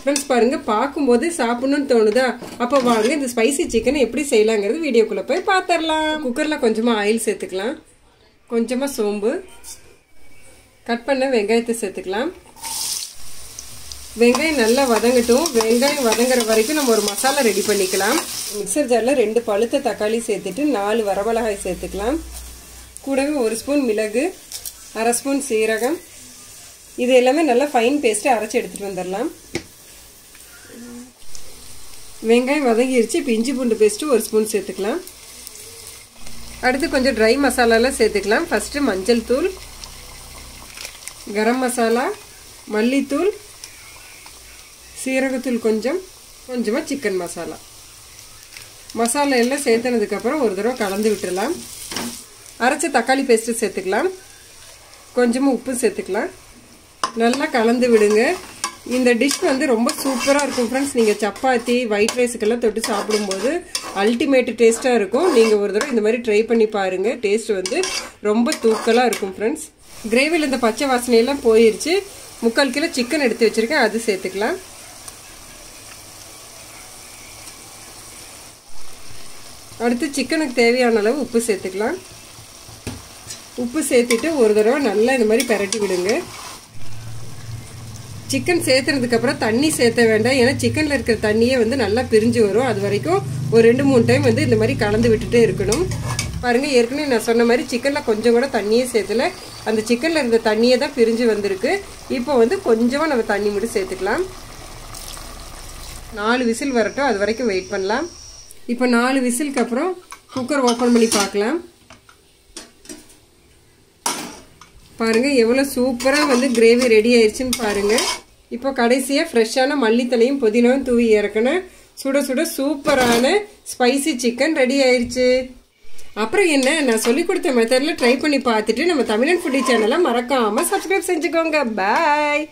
Friends பாருங்கள் பார்க்கும்போது சாப்பிட்ணுன்னு தோணுதா? அப்போ வாங்க இந்த ஸ்பைசி சிக்கனை எப்படி செய்யலாங்கிறது வீடியோக்குள்ளே போய் பார்த்துடலாம் குக்கரில் கொஞ்சமாக ஆயில் சேர்த்துக்கலாம். கொஞ்சமாக சோம்பு. கட் பண்ண வெங்காயத்தை சேர்த்துக்கலாம். வெங்காயம் நல்லா வதங்கட்டும். வெங்காயம் வதங்குற வரைக்கும் நம்ம ஒரு மசாலா ரெடி பண்ணிக்கலாம். மிக்சர் ஜாரில் ரெண்டு பழுத்த தக்காளி சேர்த்துட்டு நாலு வரமிளகாய் சேர்த்துக்கலாம். கூடவே ஒரு ஸ்பூன் மிளகு அரை ஸ்பூன் சீரகம். இது எல்லாமே நல்லா ஃபைன் பேஸ்ட்டு அரைச்சி எடுத்துகிட்டு வந்துடலாம் வெங்காயம் வதங்கிருச்சு. இப்போ இஞ்சி பூண்டு பேஸ்ட்டு ஒரு ஸ்பூன் சேர்த்துக்கலாம். அடுத்து கொஞ்சம் ட்ரை மசாலாலாம் சேர்த்துக்கலாம். ஃபஸ்ட்டு மஞ்சள் தூள் கரம் மசாலா மல்லித்தூள் சீரகத்தூள் கொஞ்சம் கொஞ்சமாக சிக்கன் மசாலா. மசாலா எல்லாம் சேர்த்துனதுக்கப்புறம் ஒரு தடவை கலந்து விட்டுடலாம் அரைச்ச தக்காளி பேஸ்ட்டு சேர்த்துக்கலாம். கொஞ்சமாக உப்பு சேர்த்துக்கலாம். நல்லா கலந்து விடுங்க. இந்த டிஷ் வந்து ரொம்ப சூப்பராக இருக்கும் ஃப்ரெண்ட்ஸ் நீங்கள் சப்பாத்தி ஒயிட் ரைஸுக்கெல்லாம் தொட்டு சாப்பிடும்போது அல்டிமேட் டேஸ்ட்டாக இருக்கும். நீங்கள் ஒரு தடவை இந்த மாதிரி ட்ரை பண்ணி பாருங்கள் டேஸ்ட் வந்து ரொம்ப தூக்கலாக இருக்கும் ஃப்ரெண்ட்ஸ் கிரேவியில் இந்த பச்சை வாசனையெல்லாம் போயிருச்சு. முக்கால் கிலோ சிக்கன் எடுத்து வச்சுருக்கேன். அது சேர்த்துக்கலாம். அடுத்து சிக்கனுக்கு தேவையான அளவு உப்பு சேர்த்துக்கலாம். உப்பு சேர்த்துட்டு ஒரு தடவை நல்லா இந்த மாதிரி பரட்டி விடுங்க. சிக்கன் சேர்த்துறதுக்கப்புறம் தண்ணி சேர்த்த வேண்டாம். ஏன்னா சிக்கனில் இருக்கிற தண்ணியே வந்து நல்லா பிரிஞ்சு வரும். அது வரைக்கும் ஒரு ரெண்டு மூணு டைம் வந்து இந்த மாதிரி கலந்து விட்டுட்டே இருக்கணும். பாருங்கள் ஏற்கனவே நான் சொன்ன மாதிரி சிக்கனில் கொஞ்சம் கூட தண்ணியே சேர்த்துல. அந்த சிக்கனில் இருந்த தண்ணியே தான் பிரிஞ்சு வந்திருக்கு. இப்போ வந்து கொஞ்சமாக நம்ம தண்ணி மட்டும் சேர்த்துக்கலாம். நாலு விசில் வரட்டும். அது வரைக்கும் வெயிட் பண்ணலாம். இப்போ நாலு விசிலுக்கு அப்புறம் குக்கர் ஓப்பன் பண்ணி பார்க்கலாம். பாருங்கள் எவ்வளோ சூப்பராக வந்து கிரேவி ரெடி ஆயிடுச்சுன்னு பாருங்க. இப்போ கடைசியாக ஃப்ரெஷ்ஷான மல்லித்தலையும் புதினாவும் தூவி இறக்குனேன் சுட சுட சூப்பரான ஸ்பைசி சிக்கன் ரெடி ஆயிடுச்சு அப்புறம் என்ன நான் சொல்லி கொடுத்த மெத்தடில் ட்ரை பண்ணி பார்த்துட்டு நம்ம தமிழன் ஃபுட்டி சேனலை மறக்காமல் சப்ஸ்கிரைப் செஞ்சுக்கோங்க. பாய்